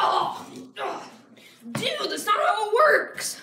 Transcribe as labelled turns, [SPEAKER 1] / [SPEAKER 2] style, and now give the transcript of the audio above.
[SPEAKER 1] Oh. Dude, that's not how it works.